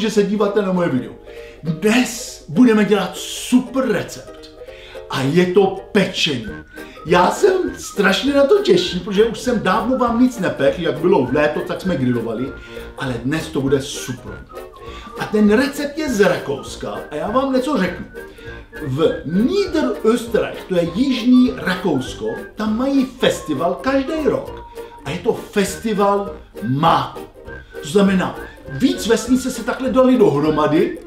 Že se díváte na moje video. Dnes budeme dělat super recept. A je to pečení. Já jsem strašně na to těší, protože už jsem dávno vám nic nepek, jak bylo v léto, tak jsme grilovali, ale dnes to bude super. A ten recept je z Rakouska a já vám něco řeknu. V Niederösterreich, to je jižní Rakousko, tam mají festival každý rok. A je to festival máku. To znamená, víc vesnice se takhle dali dohromady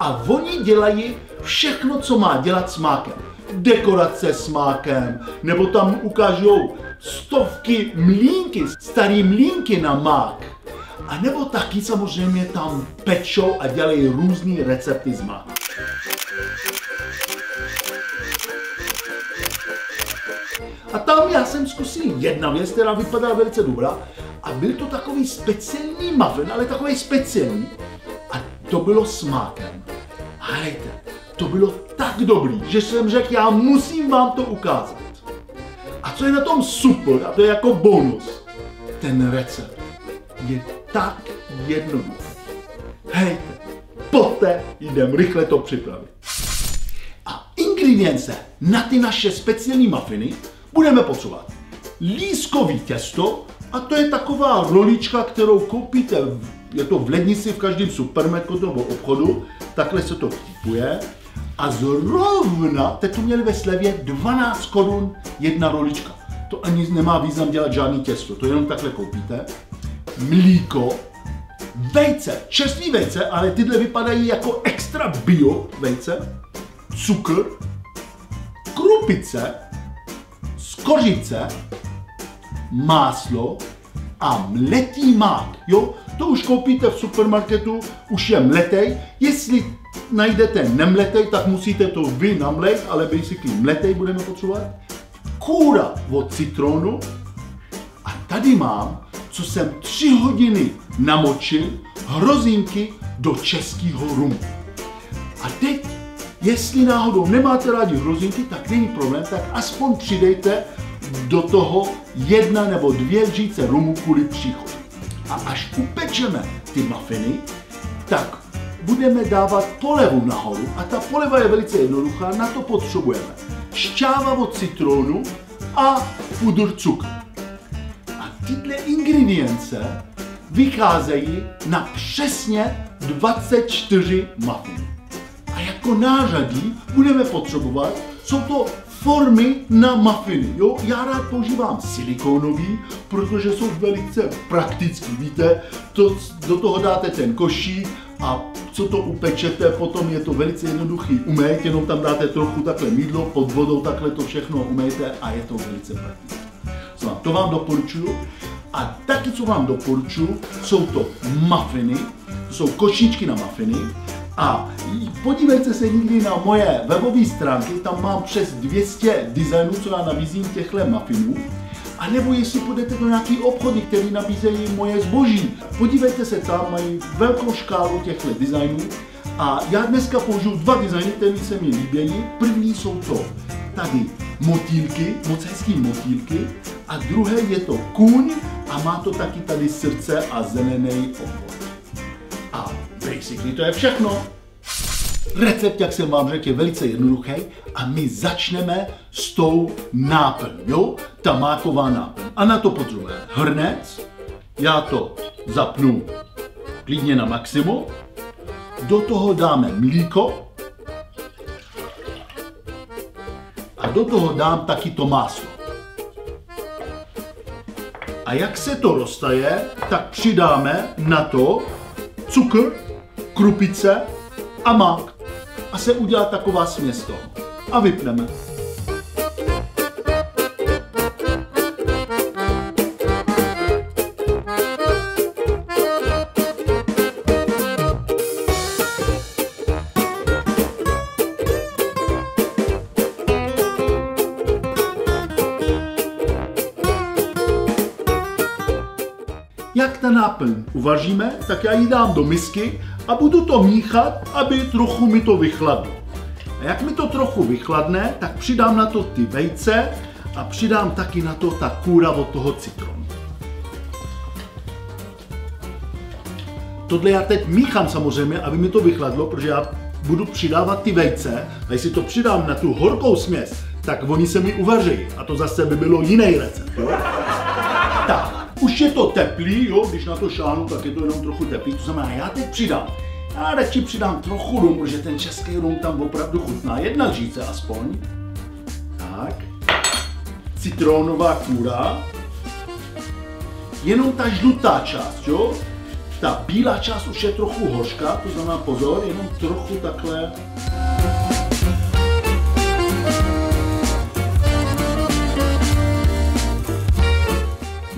a oni dělají všechno, co má dělat s mákem. Dekorace s mákem, nebo tam ukážou stovky mlínky, starý mlínky na mák. A nebo taky samozřejmě tam pečou a dělají různé recepty z máku. A tam já jsem zkusil jedna věc, která vypadá velice dobrá. A byl to takový speciální muffin, ale takový speciální. A to bylo s mákem. Hejte, to bylo tak dobrý, že jsem řekl, já musím vám to ukázat. A co je na tom super, a to je jako bonus, ten recept je tak jednoduchý. Hejte, poté jdem rychle to připravit. A ingredience na ty naše speciální muffiny budeme potřebovat lískový těsto, a to je taková rolička, kterou koupíte, je to v lednici v každém supermarketu nebo obchodu, takhle se to kupuje. A zrovna, teď to měli ve slevě 12 korun jedna rolička. To ani nemá význam dělat žádný těsto, to jenom takhle koupíte. Mlíko, vejce, čerstvý vejce, ale tyhle vypadají jako extra bio vejce, cukr, krupice, skořice, máslo a mletý mák. Jo, to už koupíte v supermarketu, už je mletej. Jestli najdete nemletej, tak musíte to vy namlejt, ale basically mletej budeme potřebovat. Kůra od citronu. A tady mám, co jsem tři hodiny namočil, hrozinky do českého rumu. A teď, jestli náhodou nemáte rádi hrozinky, tak není problém, tak aspoň přidejte do toho jedna nebo dvě lžíce rumu kvůli příchodu. A až upečeme ty mafiny, tak budeme dávat polevu nahoru a ta poleva je velice jednoduchá, na to potřebujeme šťáva od citronu a pudr cukru. A tyhle ingredience vycházejí na přesně 24 muffiny. A jako nářadí budeme potřebovat, jsou to formy na muffiny. Jo? Já rád používám silikonový, protože jsou velice praktický. Víte, to, do toho dáte ten košík a co to upečete, potom je to velice jednoduchý umejt, jenom tam dáte trochu takhle mídlo, pod vodou takhle to všechno umejte a je to velice praktické. To vám doporučuju. A taky, co vám doporučuju, jsou to muffiny, to jsou košíčky na muffiny, a podívejte se někdy na moje webové stránky, tam mám přes 200 designů, co já nabízím těchto muffinů. A nebo jestli půjdete do nějaký obchody, které nabízejí moje zboží, podívejte se, tam mají velkou škálu těchto designů. A já dneska použiju dva designy, které se mi líbí. První jsou to tady motýlky, moc hezký motýlky. A druhé je to kůň a má to taky tady srdce a zelený obvod. Basically to je všechno. Recept, jak jsem vám řekl, je velice jednoduchý a my začneme s tou náplň, jo? Ta máková náplň. A na to potřebujeme hrnec, já to zapnu klidně na maximum, do toho dáme mlíko a do toho dám taky to máslo. A jak se to roztaje, tak přidáme na to cukr, krupice a mák. A se udělá taková směs toho. A vypneme. Jak ta náplň uvaříme, tak já ji dám do misky a budu to míchat, aby trochu mi to vychladlo. A jak mi to trochu vychladne, tak přidám na to ty vejce a přidám taky na to ta kůra od toho citronu. tohle já teď míchám samozřejmě, aby mi to vychladlo, protože já budu přidávat ty vejce a jestli to přidám na tu horkou směs, tak oni se mi uvaří a to zase by bylo jiný recept. Jo? Tak, už je to teplý, jo, když na to šáhnu, tak je to jenom trochu teplý, to znamená, já teď přidám. Já radši přidám trochu rum, protože ten český rum tam opravdu chutná, jedna žíce aspoň. Tak, citronová kůra, jenom ta žlutá část, jo? Ta bílá část už je trochu hořká, to znamená pozor, jenom trochu takhle.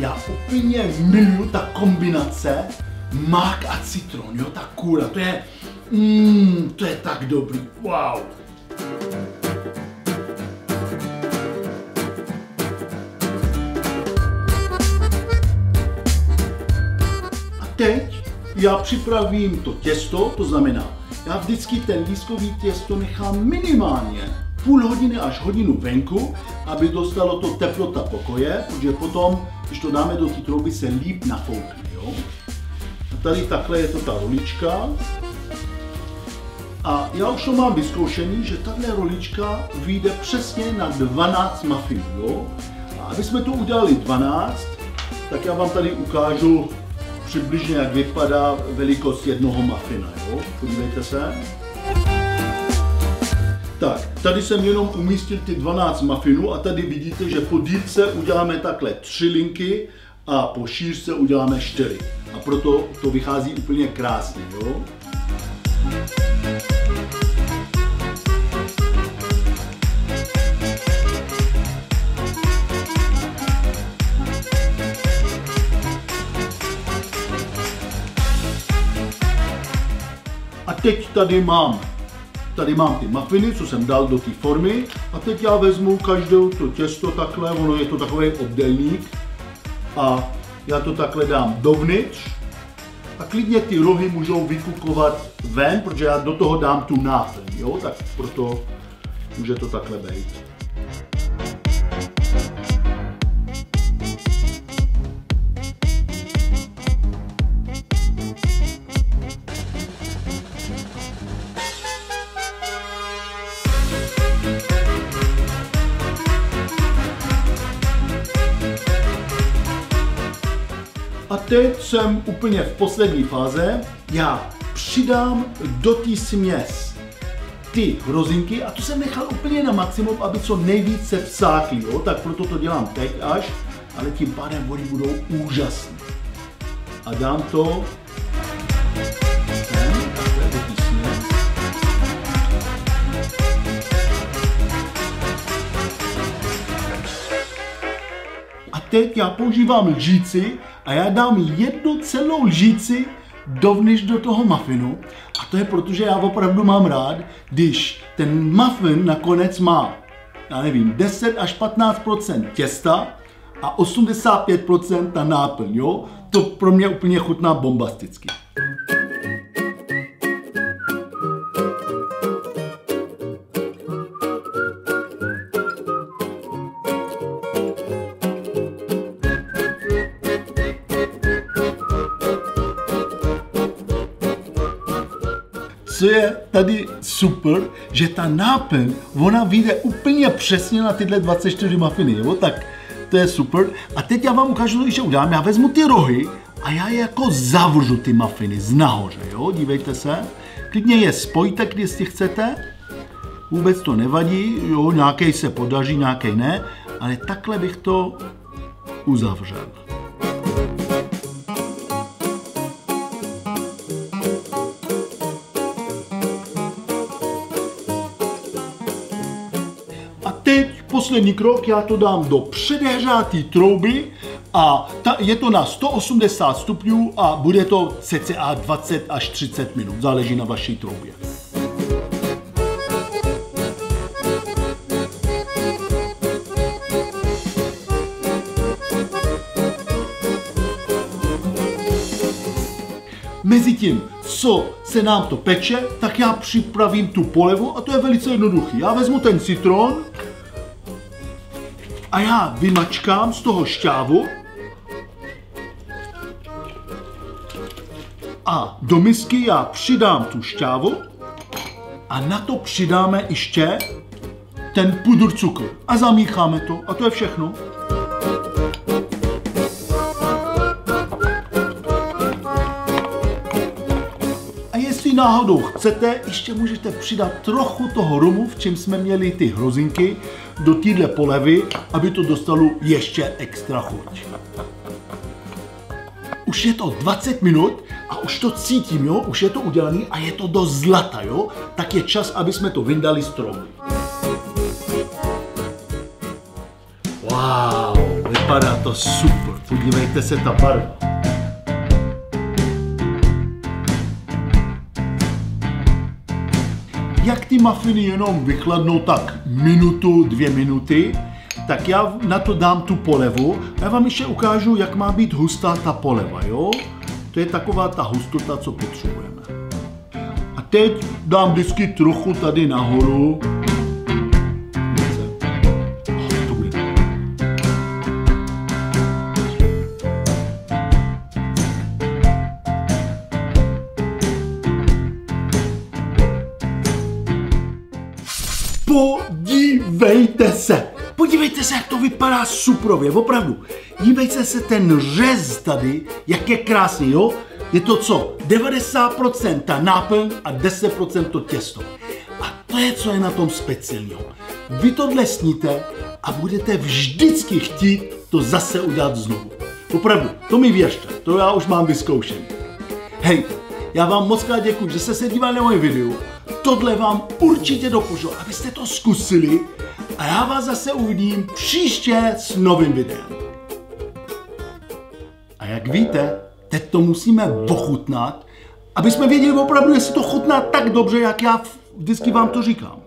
Já úplně miluju ta kombinace mák a citron, jo, ta kůra, to je, mm, to je tak dobrý, wow. teď já připravím to těsto, to znamená, já vždycky ten lískový těsto nechám minimálně půl hodiny až hodinu venku, aby dostalo to teplota pokoje, protože potom, když to dáme do té trouby, se líp nafoukne. Jo? A tady takhle je to ta rolička. A já už to mám vyzkoušený, že tahle rolička vyjde přesně na 12 muffinů. Jo? A aby jsme to udělali 12, tak já vám tady ukážu přibližně, jak vypadá velikost jednoho mafina, jo? Podívejte se. Tak, tady jsem jenom umístil ty 12 mafinů a tady vidíte, že po dýrce uděláme takhle tři linky a po šířce uděláme čtyři. A proto to vychází úplně krásně, jo? teď tady mám, tady mám ty mafiny, co jsem dal do té formy a teď já vezmu každou to těsto takhle, ono je to takový obdelník a já to takhle dám dovnitř a klidně ty rohy můžou vykukovat ven, protože já do toho dám tu náplň, jo, tak proto může to takhle být. Teď jsem úplně v poslední fáze. Já přidám do té směs ty hrozinky a to jsem nechal úplně na maximum, aby co nejvíce vsákly, jo? tak proto to dělám teď až, ale tím pádem vody budou úžasné. A dám to A teď já používám lžíci a já dám jednu celou lžíci dovnitř do toho mafinu a to je proto, že já opravdu mám rád, když ten muffin nakonec má, já nevím, 10 až 15 těsta a 85 ta náplň, jo? To pro mě úplně chutná bombasticky. Co je tady super, že ta náplň, ona vyjde úplně přesně na tyhle 24 mafiny, jo? tak to je super. A teď já vám ukážu, že udělám, já vezmu ty rohy a já je jako zavřu ty mafiny z nahoře, jo? dívejte se. Klidně je spojte, když chcete, vůbec to nevadí, jo, nějaký se podaří, nějaký ne, ale takhle bych to uzavřel. Poslední krok, já to dám do předehřáté trouby a ta, je to na 180 stupňů a bude to cca 20 až 30 minut, záleží na vaší troubě. Mezitím, co se nám to peče, tak já připravím tu polevu a to je velice jednoduchý. Já vezmu ten citron, a já vymačkám z toho šťávu A do misky já přidám tu šťávu a na to přidáme ještě ten pudr cukr. A zamícháme to a to je všechno. Náhodou chcete, ještě můžete přidat trochu toho rumu, v čem jsme měli ty hrozinky, do téhle polevy, aby to dostalo ještě extra chuť. Už je to 20 minut a už to cítím, jo? Už je to udělané a je to do zlata, jo? Tak je čas, aby jsme to vyndali z trouby. Wow, vypadá to super. Podívejte se, ta barva. Ty mafiny jenom vychladnou tak minutu, dvě minuty, tak já na to dám tu polevu a já vám ještě ukážu, jak má být hustá ta poleva, jo? To je taková ta hustota, co potřebujeme. A teď dám vždycky trochu tady nahoru. Podívejte se, jak to vypadá suprově, opravdu. Dívejte se ten řez tady, jak je krásný, jo? Je to co? 90% ta náplň a 10% to těsto. A to je, co je na tom speciálního. Vy tohle sníte a budete vždycky chtít to zase udělat znovu. Opravdu, to mi věřte, to já už mám vyzkoušen. Hej, já vám moc krát děkuji, že jste se dívali na moje video. Tohle vám určitě doporučuji, abyste to zkusili a já vás zase uvidím příště s novým videem. A jak víte, teď to musíme ochutnat, aby jsme věděli opravdu, jestli to chutná tak dobře, jak já vždycky vám to říkám.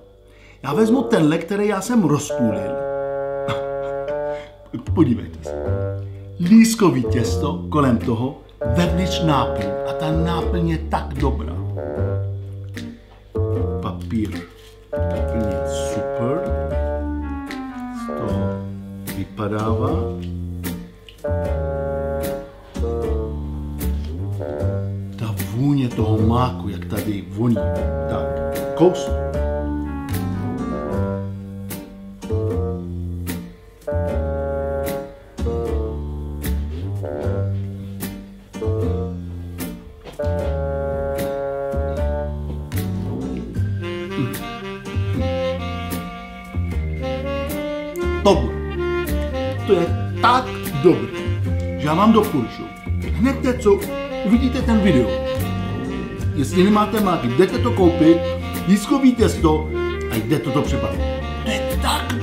Já vezmu tenhle, který já jsem rozpůlil. Podívejte se. Lískový těsto kolem toho, vevnitř náplň. A ta náplň je tak dobrá. Papír. Úplně super. Vypadává. Ta vůně toho máku, jak tady voní. Tak, kous. Já vám doporučuji. Hned teď, co uvidíte ten video, jestli nemáte máky, jdete to koupit, lískový těsto a jdete to připravit. To je tak.